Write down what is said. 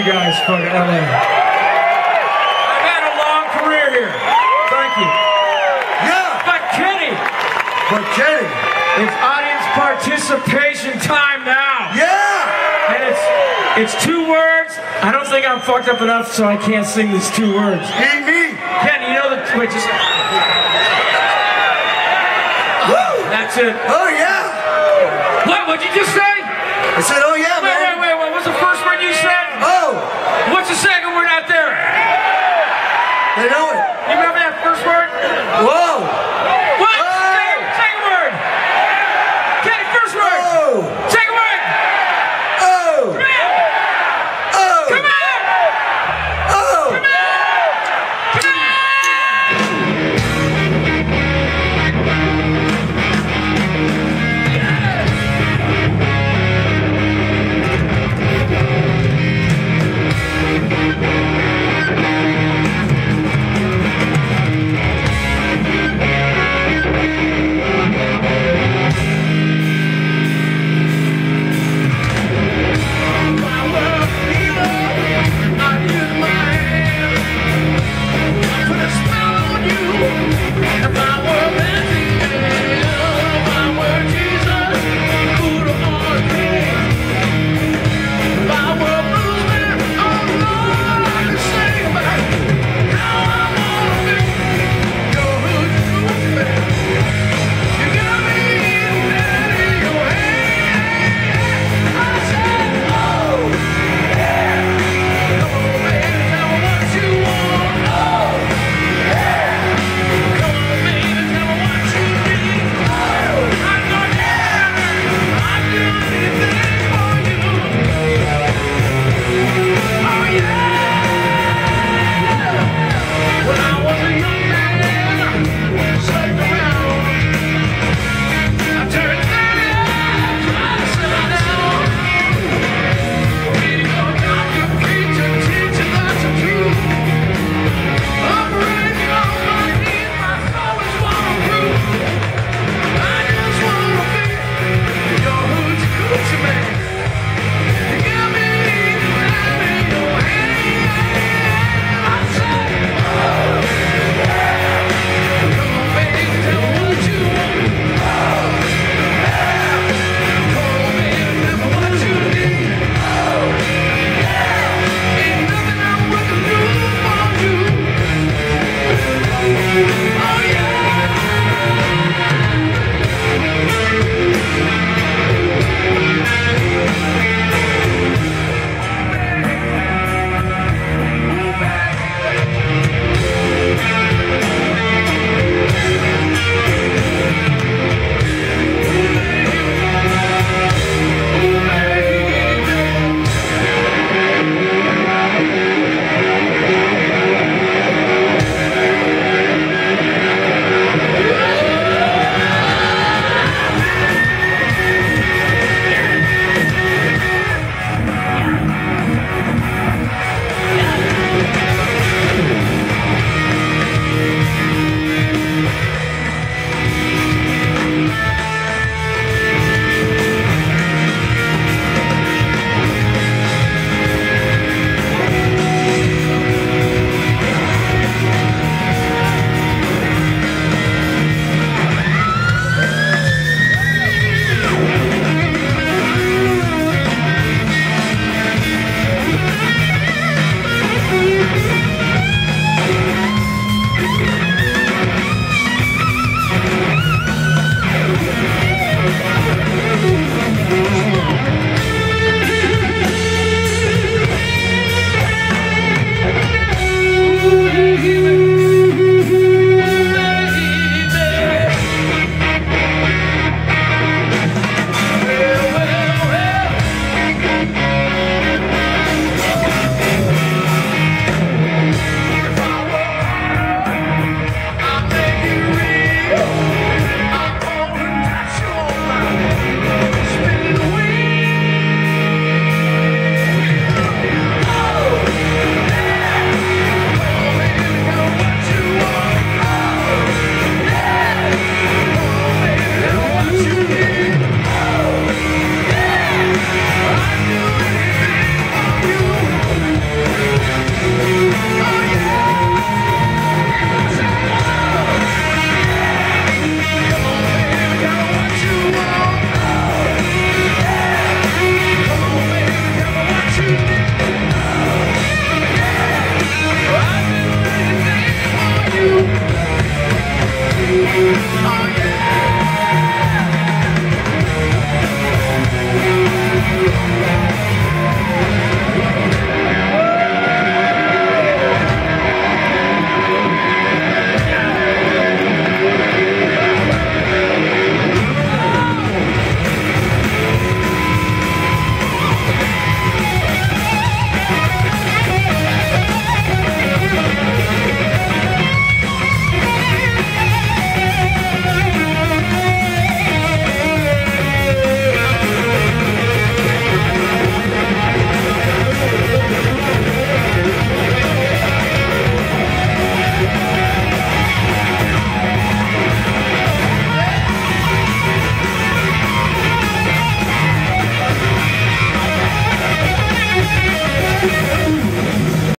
you guys, fucking LA. I've had a long career here. Thank you. Yeah, But Kenny, but Kenny. it's audience participation time now. Yeah. And it's it's two words. I don't think I'm fucked up enough so I can't sing these two words. He, me. Ken, you know the wait, just Woo. that's it. Oh yeah. What? What'd you just say? I said, oh yeah. They don't